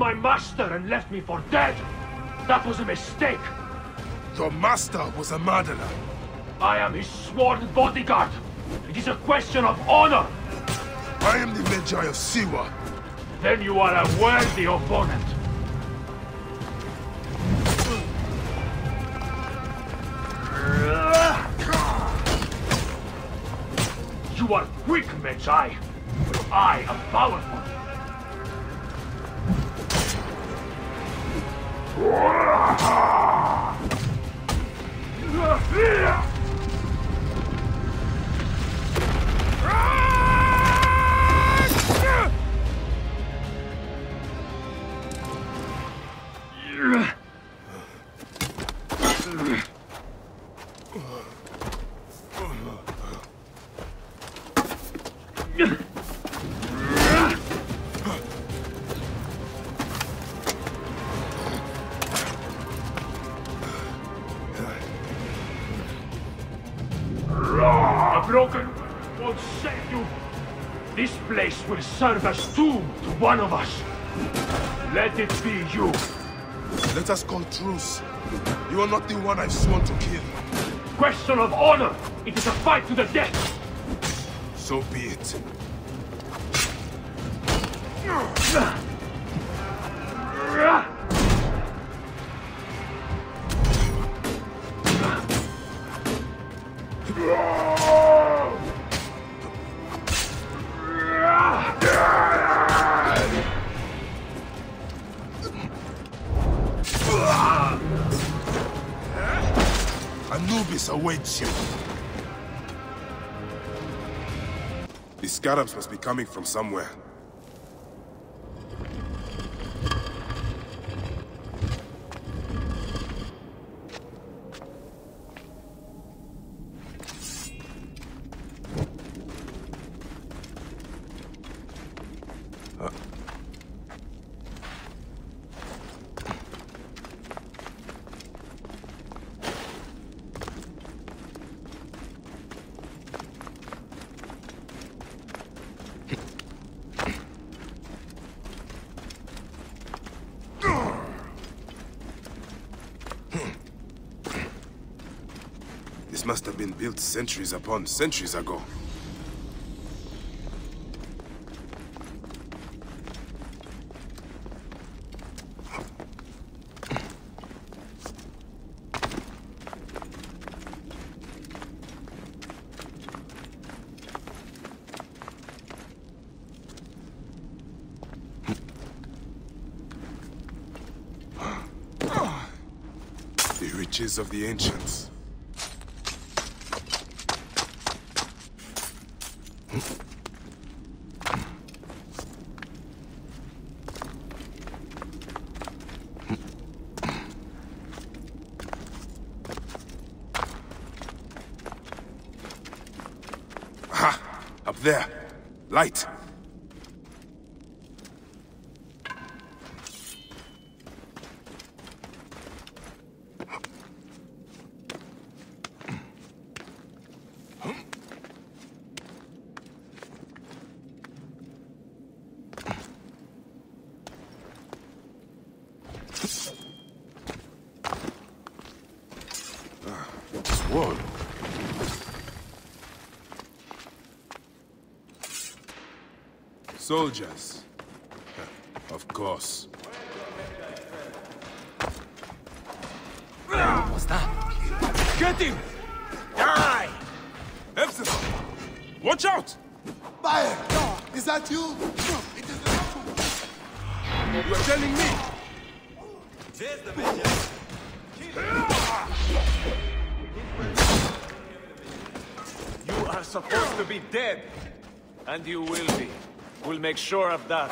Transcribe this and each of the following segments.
My master and left me for dead! That was a mistake! Your master was a murderer. I am his sworn bodyguard! It is a question of honor! I am the Medjay of Siwa. Then you are a worthy opponent! You are quick, Medjay, but I am powerful. Ugh. Broken won't save you. This place will serve as tomb to one of us. Let it be you. Let us call truce. You are not the one I've sworn to kill. Question of honor. It is a fight to the death. So be it. Ah! Anubis awaits you. The scarabs must be coming from somewhere. This must have been built centuries upon centuries ago. The riches of the ancients. Ha! Up there. Light. This wall. Soldiers. Of course. What's that? Get him! Die! Epsilon! Watch out! Bayek, is that you? No, it is not. You are telling me? There's the vision! You are supposed to be dead. And you will be. We'll make sure of that.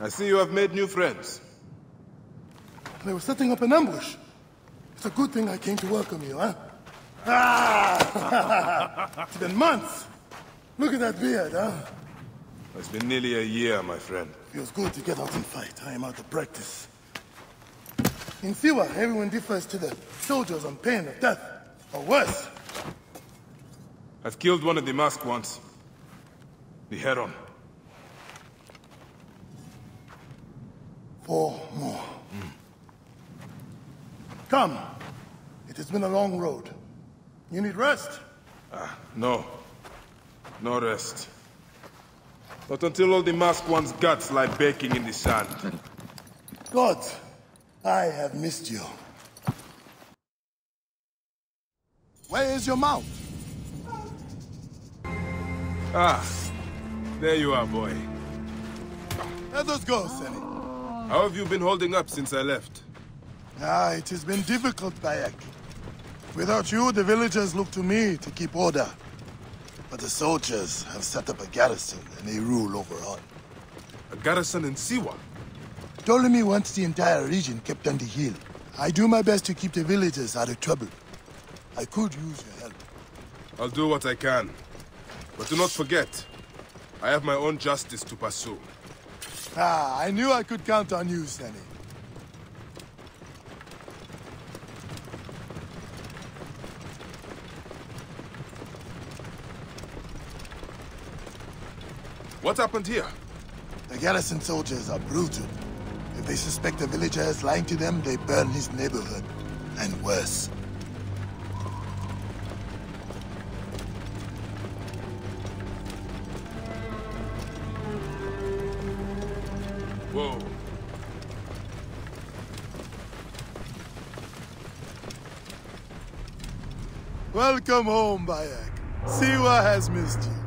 I see you have made new friends. They were setting up an ambush. It's a good thing I came to welcome you, huh? Ah! it's been months. Look at that beard, huh? It's been nearly a year, my friend. Feels good to get out and fight. I am out of practice. In Siwa, everyone differs to the soldiers on pain of death, or worse. I've killed one of the masked ones. The Heron. Four more. Come. It has been a long road. You need rest. Ah, no. No rest. Not until all the masked one's guts lie baking in the sand. God, I have missed you. Where is your mount? Ah, there you are, boy. Let us go, Seni. How have you been holding up since I left? Ah, it has been difficult, Bayek. Without you, the villagers look to me to keep order. But the soldiers have set up a garrison, and they rule over all. A garrison in Siwa? Ptolemy wants the entire region kept on the hill. I do my best to keep the villagers out of trouble. I could use your help. I'll do what I can. But do not forget, I have my own justice to pursue. Ah, I knew I could count on you, Seni. What happened here? The garrison soldiers are brutal. If they suspect a villager is lying to them, they burn his neighborhood. And worse. Whoa. Welcome home, Bayek. Siwa has missed you.